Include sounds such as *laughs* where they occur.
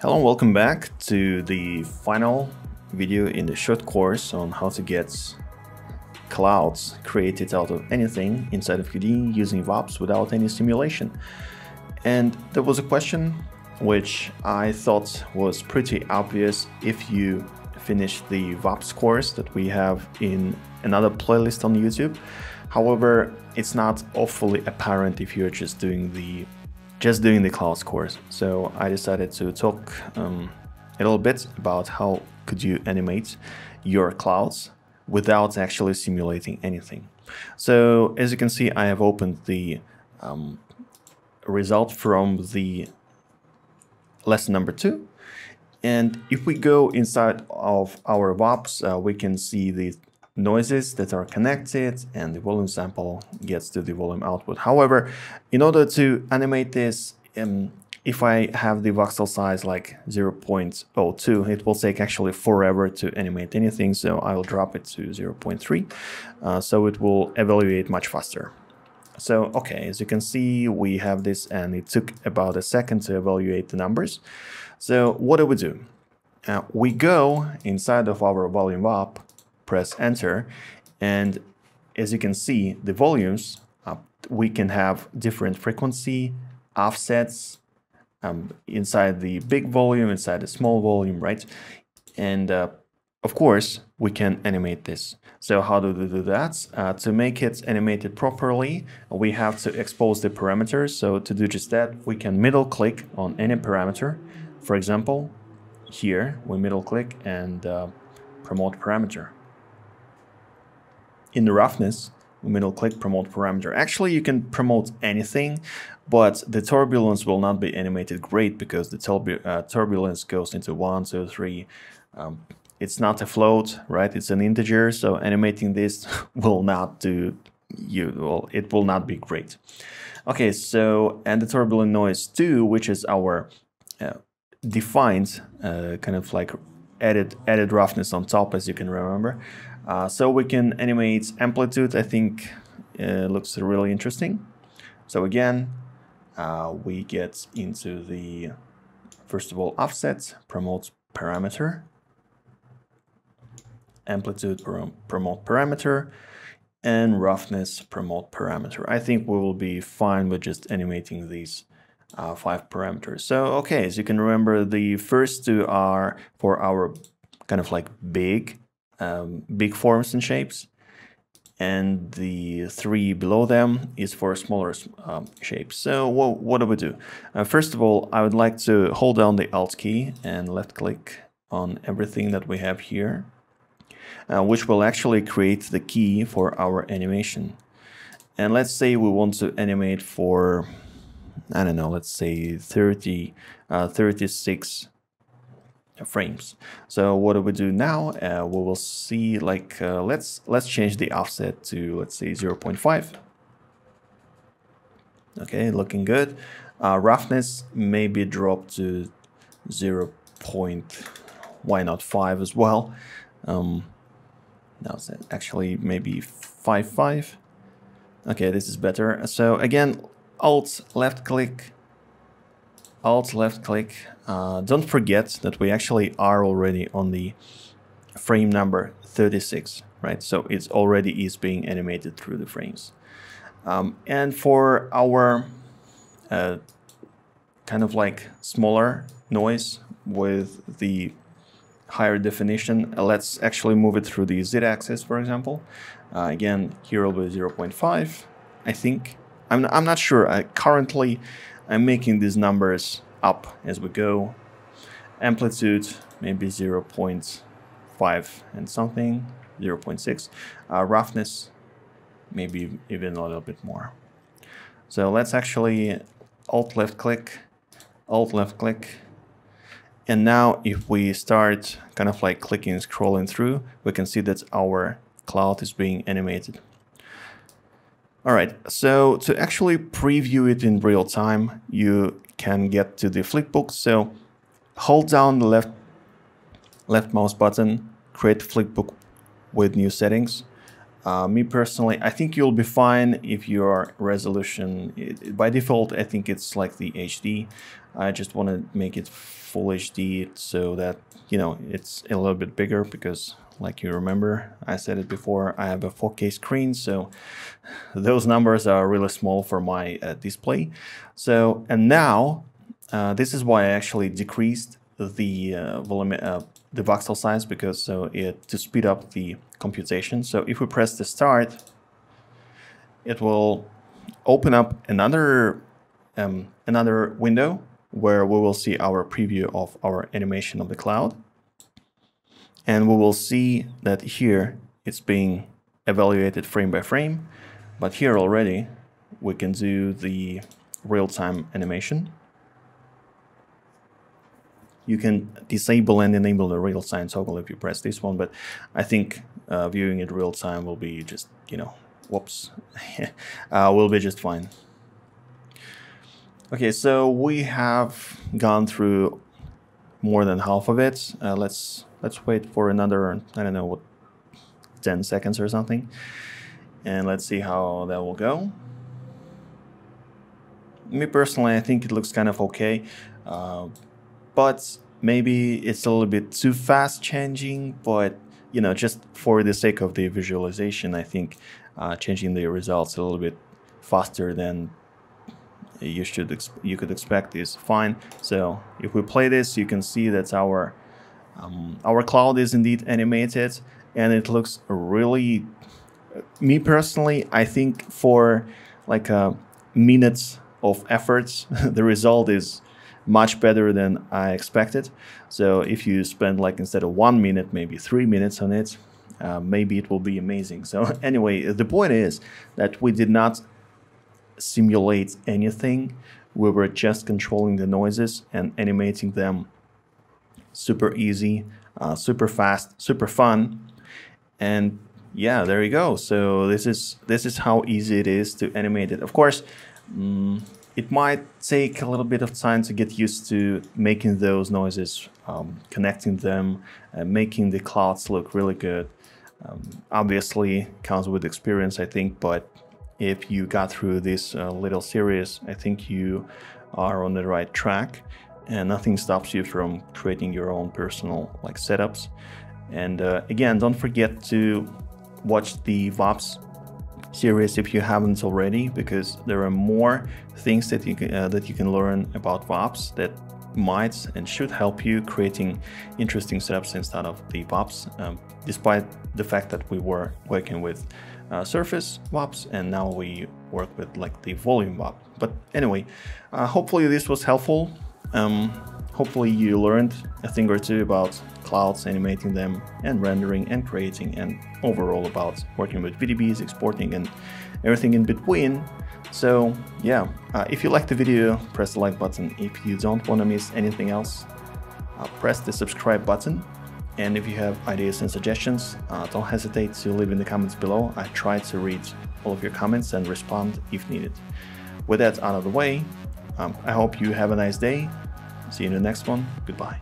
Hello and welcome back to the final video in the short course on how to get clouds created out of anything inside of Houdini using VOPs without any simulation. And there was a question which I thought was pretty obvious if you finish the VOPs course that we have in another playlist on YouTube. However, it's not awfully apparent if you're just doing the just doing the clouds course. So I decided to talk um, a little bit about how could you animate your clouds without actually simulating anything. So as you can see, I have opened the um, result from the lesson number two. And if we go inside of our VOPs, uh, we can see the noises that are connected and the volume sample gets to the volume output. However, in order to animate this, um, if I have the voxel size like 0.02, it will take actually forever to animate anything, so I will drop it to 0.3, uh, so it will evaluate much faster. So, okay, as you can see, we have this and it took about a second to evaluate the numbers. So what do we do? Uh, we go inside of our volume VOP press enter. And as you can see, the volumes, uh, we can have different frequency, offsets um, inside the big volume, inside the small volume, right? And uh, of course, we can animate this. So how do we do that? Uh, to make it animated properly, we have to expose the parameters. So to do just that, we can middle click on any parameter. For example, here we middle click and uh, promote parameter in the roughness, middle click promote parameter. Actually, you can promote anything, but the turbulence will not be animated great because the turbu uh, turbulence goes into one, two, three. Um, it's not a float, right? It's an integer, so animating this *laughs* will not do you well, it will not be great. Okay, so and the turbulent noise too, which is our uh, defined uh, kind of like added added roughness on top, as you can remember. Uh, so we can animate amplitude. I think uh, looks really interesting. So again, uh, we get into the, first of all, offset, promote parameter, amplitude promote parameter, and roughness promote parameter. I think we will be fine with just animating these uh, five parameters. So, okay, as you can remember, the first two are for our kind of like big um, big forms and shapes and the three below them is for smaller um, shapes. So what, what do we do? Uh, first of all, I would like to hold down the Alt key and left click on everything that we have here, uh, which will actually create the key for our animation. And let's say we want to animate for, I don't know, let's say 30, uh, 36 frames. So what do we do now? Uh, we will see like uh, let's let's change the offset to let's say 0.5. Okay, looking good. Uh, roughness maybe drop to 0. Point, why not 5 as well? Um, now it's actually maybe 5 5. Okay, this is better. So again, Alt left click Alt left click. Uh, don't forget that we actually are already on the frame number 36, right? So it's already is being animated through the frames. Um, and for our uh, kind of like smaller noise with the higher definition, uh, let's actually move it through the z-axis, for example. Uh, again, here will be 0.5, I think. I'm, I'm not sure. I, currently, I'm making these numbers up as we go. Amplitude, maybe 0.5 and something, 0.6. Uh, roughness, maybe even a little bit more. So let's actually Alt left click, Alt left click. And now if we start kind of like clicking and scrolling through, we can see that our cloud is being animated. All right, so to actually preview it in real time, you can get to the Flipbook. So hold down the left, left mouse button, create Flipbook with new settings. Uh, me personally, I think you'll be fine if your resolution, it, by default, I think it's like the HD. I just want to make it full HD so that, you know, it's a little bit bigger because like you remember, I said it before, I have a 4K screen, so *sighs* those numbers are really small for my uh, display. So, and now, uh, this is why I actually decreased the uh, volume, uh, the voxel size because so it to speed up the computation. So if we press the start, it will open up another um, another window where we will see our preview of our animation of the cloud. And we will see that here it's being evaluated frame by frame, but here already we can do the real-time animation you can disable and enable the real time toggle if you press this one, but I think uh, viewing it real time will be just, you know, whoops, *laughs* uh, will be just fine. Okay, so we have gone through more than half of it. Uh, let's let's wait for another, I don't know, what, 10 seconds or something. And let's see how that will go. Me personally, I think it looks kind of okay. Uh, but maybe it's a little bit too fast changing, but you know, just for the sake of the visualization, I think uh, changing the results a little bit faster than you should you could expect is fine. So if we play this, you can see that our um, our cloud is indeed animated, and it looks really. Me personally, I think for like a minutes of efforts, *laughs* the result is much better than I expected. So if you spend like instead of one minute, maybe three minutes on it, uh, maybe it will be amazing. So *laughs* anyway, the point is that we did not simulate anything. We were just controlling the noises and animating them super easy, uh, super fast, super fun. And yeah, there you go. So this is this is how easy it is to animate it. Of course, mm, it might take a little bit of time to get used to making those noises, um, connecting them, and making the clouds look really good. Um, obviously, comes with experience, I think, but if you got through this uh, little series, I think you are on the right track and nothing stops you from creating your own personal like setups. And uh, again, don't forget to watch the VOPS series if you haven't already, because there are more things that you can, uh, that you can learn about VOPS that might and should help you creating interesting setups instead of the VOPS, um, despite the fact that we were working with uh, Surface VOPS and now we work with like the volume VOP. But anyway, uh, hopefully this was helpful. Um, hopefully you learned a thing or two about clouds, animating them, and rendering and creating, and overall about working with VDBs, exporting, and everything in between. So yeah, uh, if you like the video, press the like button. If you don't want to miss anything else, uh, press the subscribe button. And if you have ideas and suggestions, uh, don't hesitate to leave in the comments below. I try to read all of your comments and respond if needed. With that out of the way, um, I hope you have a nice day. See you in the next one. Goodbye.